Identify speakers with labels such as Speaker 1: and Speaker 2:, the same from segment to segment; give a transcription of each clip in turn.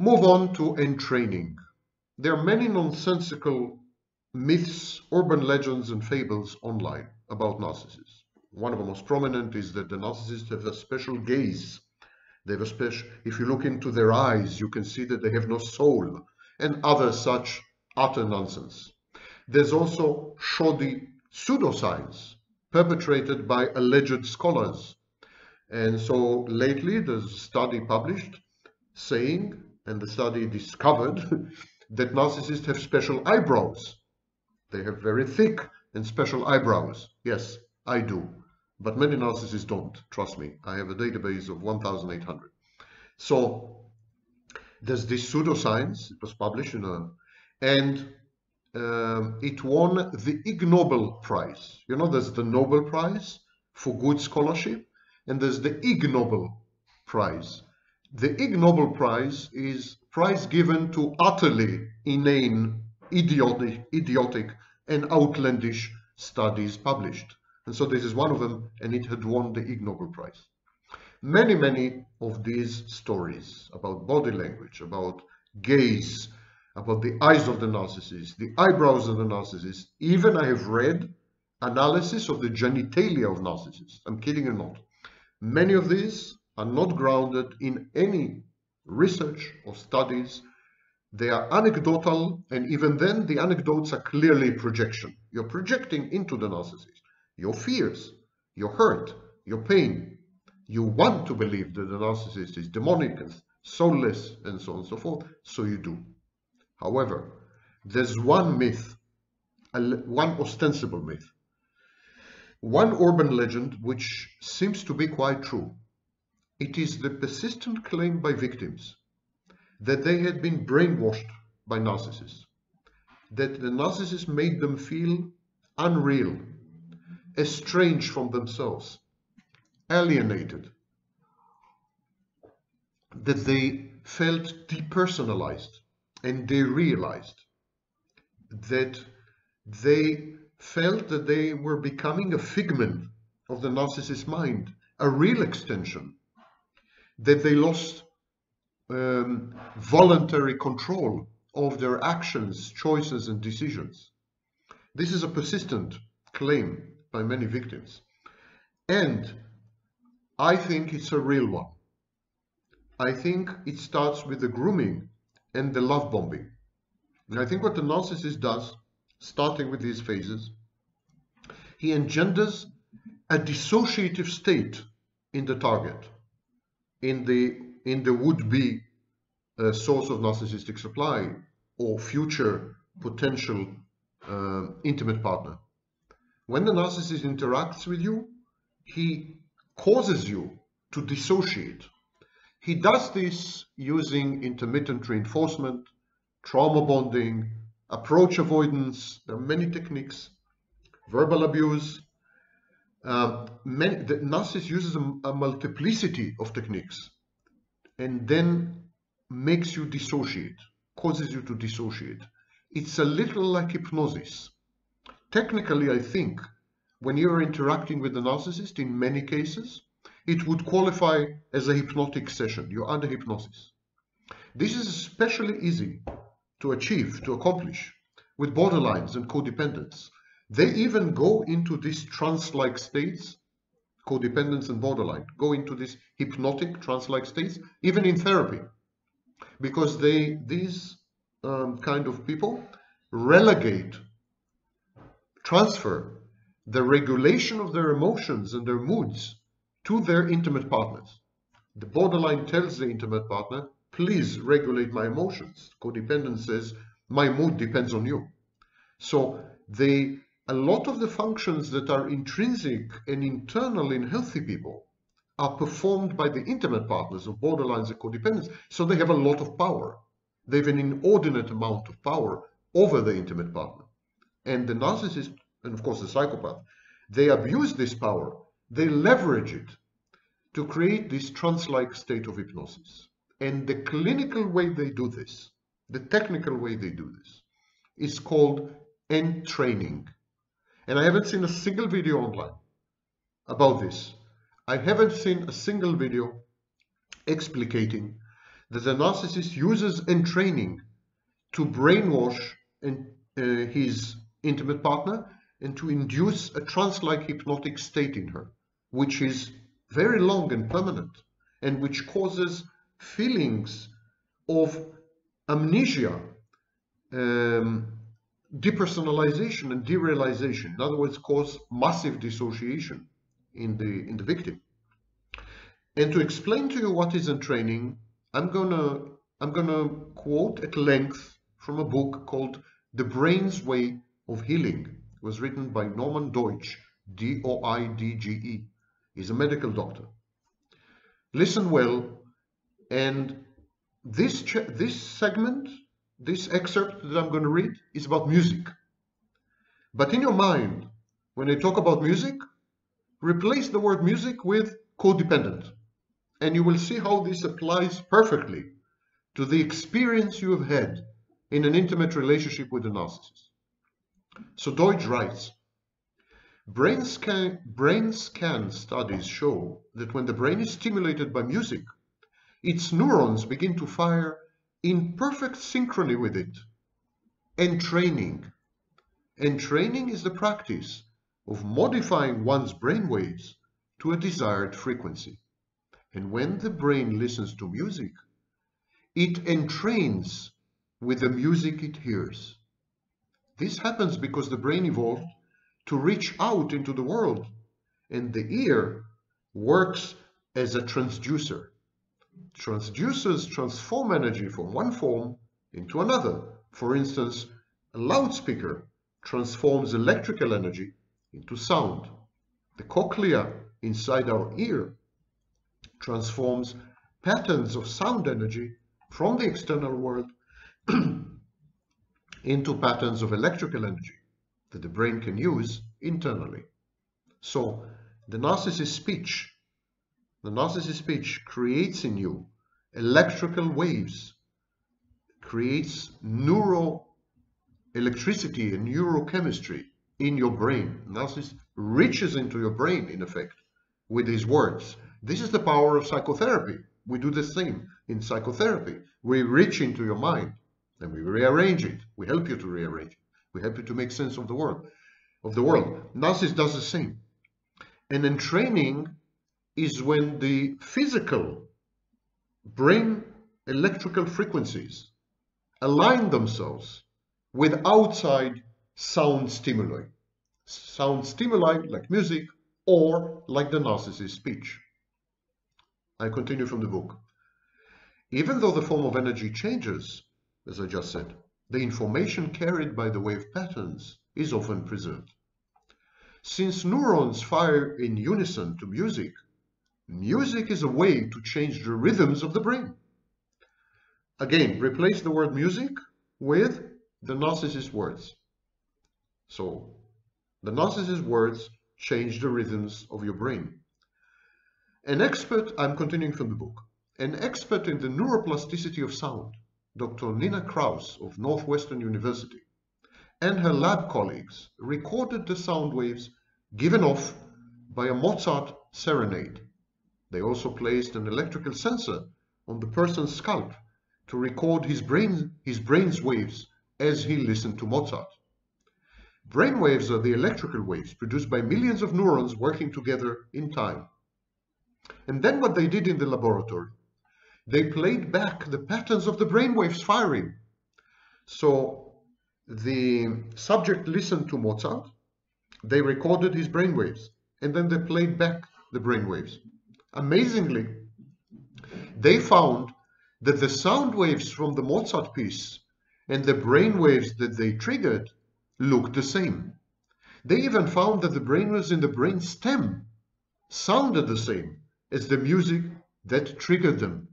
Speaker 1: Move on to entraining. There are many nonsensical myths, urban legends, and fables online about narcissists. One of the most prominent is that the narcissists have a special gaze. They have a special, if you look into their eyes, you can see that they have no soul, and other such utter nonsense. There's also shoddy pseudoscience perpetrated by alleged scholars. And so lately there's a study published saying, and the study discovered, that narcissists have special eyebrows. They have very thick and special eyebrows. Yes, I do. But many narcissists don't, trust me. I have a database of 1,800. So there's this pseudoscience, it was published in a, and um, it won the Ig Nobel Prize. You know, there's the Nobel Prize for good scholarship, and there's the Ig Nobel Prize. The Ig Nobel Prize is prize given to utterly inane, idiotic, idiotic and outlandish studies published. And so this is one of them, and it had won the Ig Nobel Prize. Many, many of these stories about body language, about gaze, about the eyes of the narcissist, the eyebrows of the narcissist. Even I have read analysis of the genitalia of narcissists. I'm kidding you not. Many of these are not grounded in any research or studies. They are anecdotal, and even then, the anecdotes are clearly projection. You're projecting into the narcissist your fears, your hurt, your pain. You want to believe that the narcissist is demonic and soulless and so on and so forth, so you do. However, there's one myth, one ostensible myth, one urban legend which seems to be quite true. It is the persistent claim by victims that they had been brainwashed by narcissists, that the narcissist made them feel unreal, estranged from themselves, alienated, that they felt depersonalized, and derealized that they felt that they were becoming a figment of the narcissist's mind, a real extension, that they lost um, voluntary control of their actions, choices, and decisions. This is a persistent claim by many victims. And I think it's a real one. I think it starts with the grooming and the love bombing. And I think what the narcissist does, starting with these phases, he engenders a dissociative state in the target, in the, in the would-be uh, source of narcissistic supply or future potential uh, intimate partner. When the narcissist interacts with you, he causes you to dissociate he does this using intermittent reinforcement, trauma bonding, approach avoidance. There are many techniques, verbal abuse. Um, the narcissist uses a, a multiplicity of techniques and then makes you dissociate, causes you to dissociate. It's a little like hypnosis. Technically, I think when you're interacting with the narcissist, in many cases, it would qualify as a hypnotic session. You're under hypnosis. This is especially easy to achieve, to accomplish with borderlines and codependents. They even go into these trance-like states, codependents and borderline, go into these hypnotic trance-like states, even in therapy, because they these um, kind of people relegate, transfer the regulation of their emotions and their moods to their intimate partners. The borderline tells the intimate partner, please regulate my emotions. Codependents says, my mood depends on you. So they, a lot of the functions that are intrinsic and internal in healthy people are performed by the intimate partners of borderlines and codependents. So they have a lot of power. They have an inordinate amount of power over the intimate partner. And the narcissist, and of course the psychopath, they abuse this power they leverage it to create this trance-like state of hypnosis. And the clinical way they do this, the technical way they do this, is called entraining. And I haven't seen a single video online about this. I haven't seen a single video explicating that the narcissist uses entraining to brainwash and, uh, his intimate partner and to induce a trance-like hypnotic state in her, which is very long and permanent and which causes feelings of amnesia, um, depersonalization and derealization. In other words, cause massive dissociation in the, in the victim. And to explain to you what is entraining, I'm gonna I'm gonna quote at length from a book called The Brain's Way of Healing. It was written by Norman Doidge, D-O-I-D-G-E. He's a medical doctor. Listen well, and this this segment, this excerpt that I'm going to read is about music. But in your mind, when I talk about music, replace the word music with codependent and you will see how this applies perfectly to the experience you have had in an intimate relationship with a narcissist. So Doidge writes, brain scan, brain scan studies show that when the brain is stimulated by music, its neurons begin to fire in perfect synchrony with it. Entraining. And training is the practice of modifying one's brain waves to a desired frequency. And when the brain listens to music, it entrains with the music it hears. This happens because the brain evolved to reach out into the world, and the ear works as a transducer. Transducers transform energy from one form into another. For instance, a loudspeaker transforms electrical energy into sound. The cochlea inside our ear transforms patterns of sound energy from the external world into patterns of electrical energy that the brain can use internally. So the narcissist speech, the narcissist speech creates in you electrical waves, creates neuro electricity and neurochemistry in your brain. Narcissist reaches into your brain, in effect, with his words this is the power of psychotherapy. We do the same in psychotherapy. We reach into your mind and we rearrange it. We help you to rearrange it. We help you to make sense of the world. Of the world. Narcissist does the same. And then training is when the physical brain electrical frequencies align themselves with outside sound stimuli. Sound stimuli like music or like the narcissist speech. I continue from the book. Even though the form of energy changes, as I just said, the information carried by the wave patterns is often preserved. Since neurons fire in unison to music, music is a way to change the rhythms of the brain. Again, replace the word music with the narcissist words. So, the narcissist words change the rhythms of your brain. An expert, I'm continuing from the book, an expert in the neuroplasticity of sound, Dr. Nina Kraus of Northwestern University, and her lab colleagues recorded the sound waves given off by a Mozart serenade. They also placed an electrical sensor on the person's scalp to record his, brain, his brain's waves as he listened to Mozart. Brain waves are the electrical waves produced by millions of neurons working together in time. And then what they did in the laboratory, they played back the patterns of the brain waves firing. So the subject listened to Mozart, they recorded his brain waves, and then they played back the brainwaves. Amazingly, they found that the sound waves from the Mozart piece and the brain waves that they triggered looked the same. They even found that the brainwaves in the brain stem sounded the same as the music that triggered them.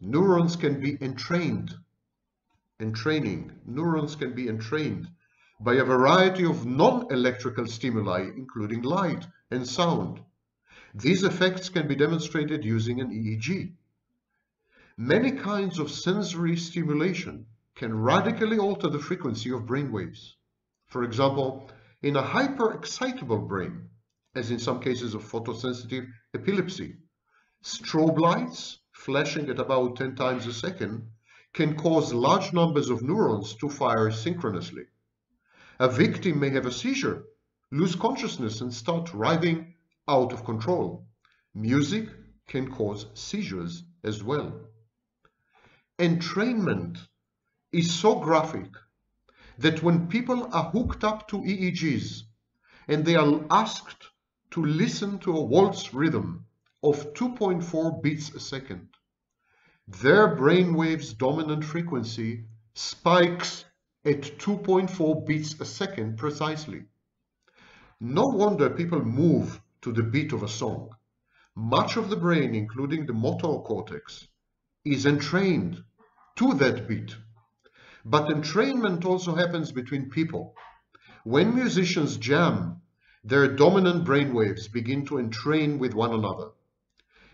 Speaker 1: Neurons can be entrained. Entraining. Neurons can be entrained by a variety of non-electrical stimuli, including light and sound. These effects can be demonstrated using an EEG. Many kinds of sensory stimulation can radically alter the frequency of brain waves. For example, in a hyperexcitable brain, as in some cases of photosensitive epilepsy. Strobe lights flashing at about 10 times a second, can cause large numbers of neurons to fire synchronously. A victim may have a seizure, lose consciousness, and start writhing out of control. Music can cause seizures as well. Entrainment is so graphic that when people are hooked up to EEGs and they are asked to listen to a waltz rhythm of 2.4 beats a second, their brainwave's dominant frequency spikes at 2.4 beats a second precisely. No wonder people move to the beat of a song. Much of the brain, including the motor cortex, is entrained to that beat. But entrainment also happens between people. When musicians jam, their dominant brainwaves begin to entrain with one another.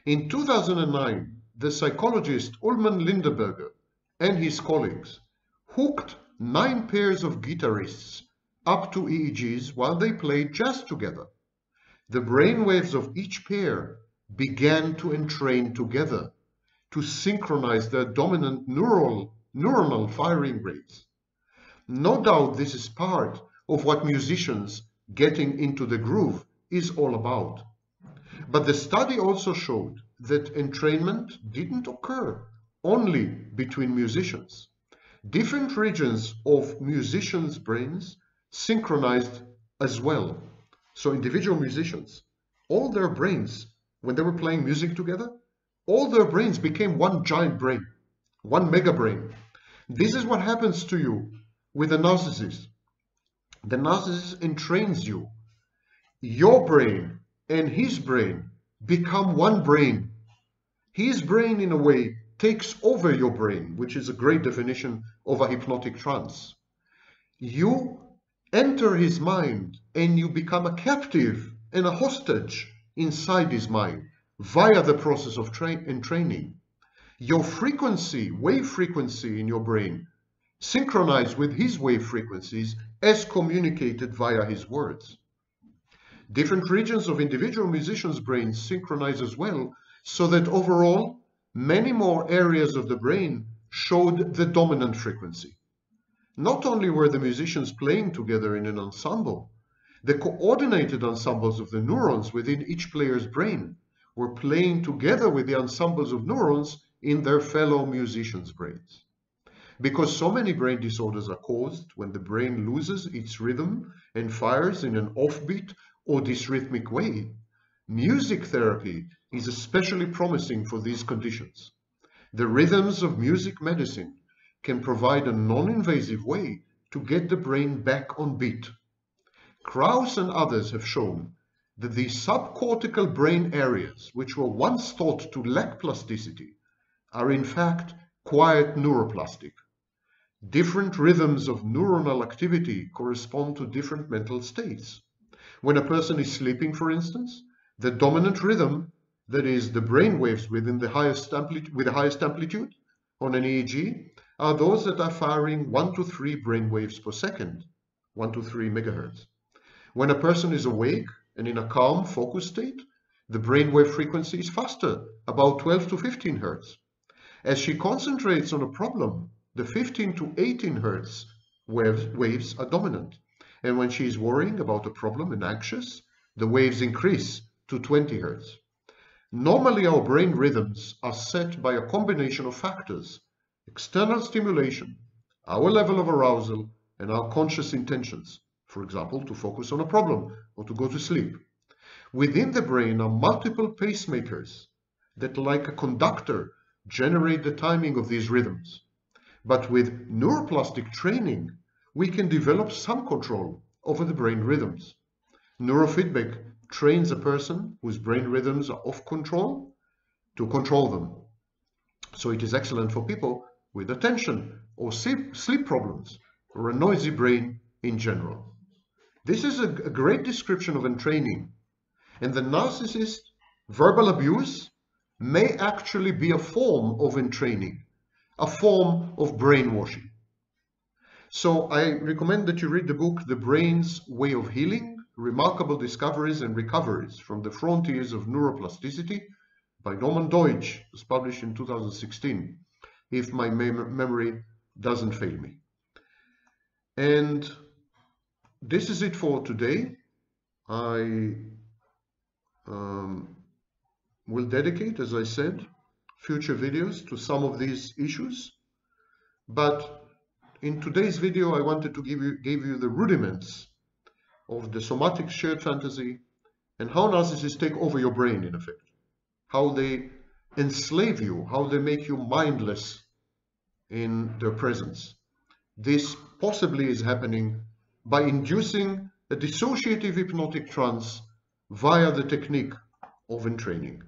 Speaker 1: In 2009, the psychologist Ulman Lindenberger and his colleagues hooked nine pairs of guitarists up to EEGs while they played jazz together. The brainwaves of each pair began to entrain together to synchronize their dominant neural, neuronal firing rates. No doubt this is part of what musicians getting into the groove is all about. But the study also showed that entrainment didn't occur only between musicians. Different regions of musicians' brains synchronized as well. So individual musicians, all their brains, when they were playing music together, all their brains became one giant brain, one mega brain. This is what happens to you with a narcissist. The narcissist entrains you. Your brain and his brain become one brain. His brain, in a way, takes over your brain, which is a great definition of a hypnotic trance. You enter his mind and you become a captive and a hostage inside his mind via the process of tra training. Your frequency, wave frequency in your brain, synchronize with his wave frequencies as communicated via his words. Different regions of individual musicians' brains synchronize as well, so that overall, many more areas of the brain showed the dominant frequency. Not only were the musicians playing together in an ensemble, the coordinated ensembles of the neurons within each player's brain were playing together with the ensembles of neurons in their fellow musicians' brains. Because so many brain disorders are caused when the brain loses its rhythm and fires in an offbeat or dysrhythmic way, music therapy is especially promising for these conditions. The rhythms of music medicine can provide a non-invasive way to get the brain back on beat. Kraus and others have shown that the subcortical brain areas, which were once thought to lack plasticity, are in fact quite neuroplastic. Different rhythms of neuronal activity correspond to different mental states. When a person is sleeping, for instance, the dominant rhythm, that is the brain waves within the highest with the highest amplitude on an EEG, are those that are firing 1 to 3 brain waves per second, 1 to 3 megahertz. When a person is awake and in a calm, focused state, the brainwave frequency is faster, about 12 to 15 hertz. As she concentrates on a problem, the 15 to 18 hertz waves, waves are dominant. And when she is worrying about a problem and anxious, the waves increase to 20 hertz. Normally, our brain rhythms are set by a combination of factors external stimulation, our level of arousal, and our conscious intentions, for example, to focus on a problem or to go to sleep. Within the brain are multiple pacemakers that, like a conductor, generate the timing of these rhythms. But with neuroplastic training, we can develop some control over the brain rhythms. Neurofeedback trains a person whose brain rhythms are off control to control them. So it is excellent for people with attention or sleep problems or a noisy brain in general. This is a, great description of entraining. And the narcissist verbal abuse may actually be a form of entraining, a form of brainwashing. So I recommend that you read the book The Brain's Way of Healing, Remarkable Discoveries and Recoveries from the Frontiers of Neuroplasticity by Norman Doidge, was published in 2016, if my mem memory doesn't fail me. And this is it for today. I um, will dedicate, as I said, future videos to some of these issues. But in today's video, I wanted to give you, give you the rudiments of the somatic shared fantasy and how narcissists take over your brain, in effect. How they enslave you, how they make you mindless in their presence. This possibly is happening by inducing a dissociative hypnotic trance via the technique of entraining.